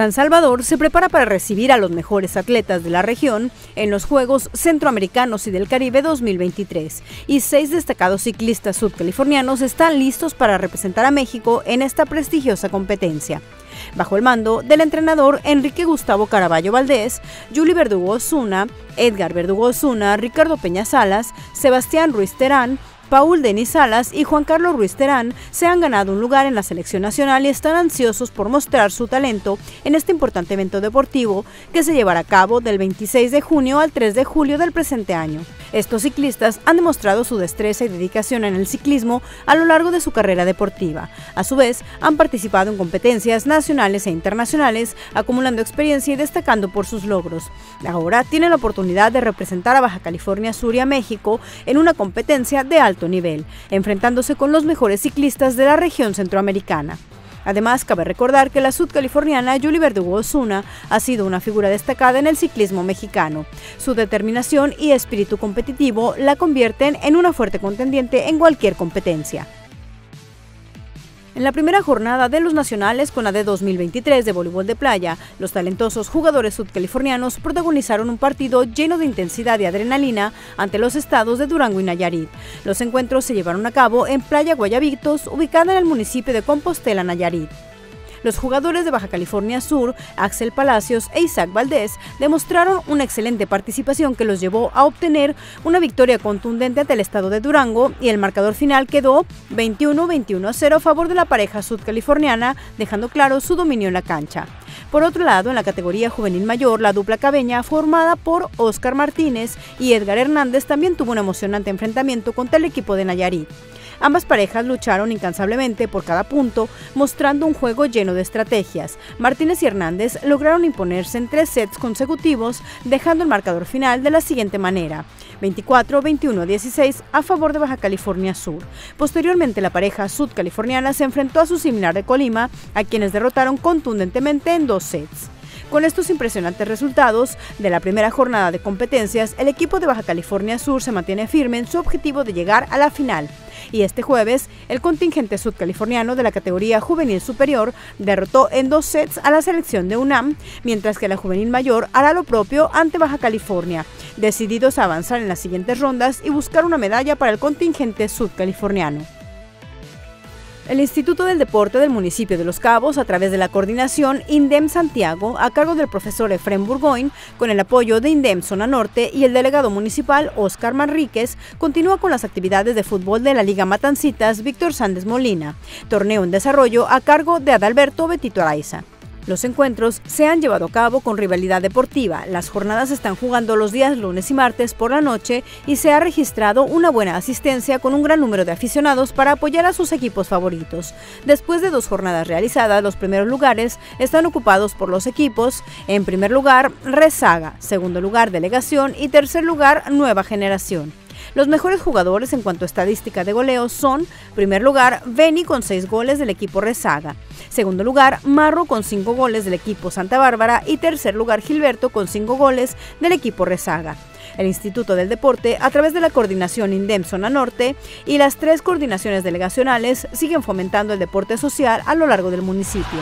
San Salvador se prepara para recibir a los mejores atletas de la región en los Juegos Centroamericanos y del Caribe 2023 y seis destacados ciclistas sudcalifornianos están listos para representar a México en esta prestigiosa competencia. Bajo el mando del entrenador Enrique Gustavo Caraballo Valdés, Juli Verdugo Osuna, Edgar Verdugo Osuna, Ricardo Peña Salas, Sebastián Ruiz Terán, Paul Denis Salas y Juan Carlos Ruiz Terán se han ganado un lugar en la selección nacional y están ansiosos por mostrar su talento en este importante evento deportivo que se llevará a cabo del 26 de junio al 3 de julio del presente año. Estos ciclistas han demostrado su destreza y dedicación en el ciclismo a lo largo de su carrera deportiva. A su vez, han participado en competencias nacionales e internacionales, acumulando experiencia y destacando por sus logros. Ahora tienen la oportunidad de representar a Baja California Sur y a México en una competencia de alto nivel, enfrentándose con los mejores ciclistas de la región centroamericana. Además, cabe recordar que la sudcaliforniana Julie Verdugo Osuna ha sido una figura destacada en el ciclismo mexicano. Su determinación y espíritu competitivo la convierten en una fuerte contendiente en cualquier competencia. En la primera jornada de los nacionales con la de 2023 de voleibol de playa, los talentosos jugadores sudcalifornianos protagonizaron un partido lleno de intensidad y adrenalina ante los estados de Durango y Nayarit. Los encuentros se llevaron a cabo en Playa Guayabitos, ubicada en el municipio de Compostela, Nayarit. Los jugadores de Baja California Sur, Axel Palacios e Isaac Valdés, demostraron una excelente participación que los llevó a obtener una victoria contundente ante el estado de Durango y el marcador final quedó 21-21 a 0 a favor de la pareja sudcaliforniana, dejando claro su dominio en la cancha. Por otro lado, en la categoría juvenil mayor, la dupla cabeña, formada por Oscar Martínez y Edgar Hernández, también tuvo un emocionante enfrentamiento contra el equipo de Nayarit. Ambas parejas lucharon incansablemente por cada punto, mostrando un juego lleno de estrategias. Martínez y Hernández lograron imponerse en tres sets consecutivos, dejando el marcador final de la siguiente manera. 24-21-16 a favor de Baja California Sur. Posteriormente, la pareja sudcaliforniana se enfrentó a su similar de Colima, a quienes derrotaron contundentemente en dos sets. Con estos impresionantes resultados de la primera jornada de competencias, el equipo de Baja California Sur se mantiene firme en su objetivo de llegar a la final. Y este jueves, el contingente sudcaliforniano de la categoría juvenil superior derrotó en dos sets a la selección de UNAM, mientras que la juvenil mayor hará lo propio ante Baja California, decididos a avanzar en las siguientes rondas y buscar una medalla para el contingente sudcaliforniano. El Instituto del Deporte del municipio de Los Cabos, a través de la coordinación INDEM Santiago, a cargo del profesor Efrem Burgoyne, con el apoyo de INDEM Zona Norte y el delegado municipal Oscar Manríquez, continúa con las actividades de fútbol de la Liga Matancitas Víctor Sández Molina, torneo en desarrollo a cargo de Adalberto Betito Araiza. Los encuentros se han llevado a cabo con rivalidad deportiva. Las jornadas están jugando los días lunes y martes por la noche y se ha registrado una buena asistencia con un gran número de aficionados para apoyar a sus equipos favoritos. Después de dos jornadas realizadas, los primeros lugares están ocupados por los equipos. En primer lugar, Rezaga, segundo lugar, Delegación y tercer lugar, Nueva Generación. Los mejores jugadores en cuanto a estadística de goleo son, primer lugar, Beni con 6 goles del equipo Rezaga, segundo lugar, Marro con 5 goles del equipo Santa Bárbara y tercer lugar, Gilberto con 5 goles del equipo Rezaga. El Instituto del Deporte, a través de la coordinación INDEM Zona Norte y las tres coordinaciones delegacionales, siguen fomentando el deporte social a lo largo del municipio.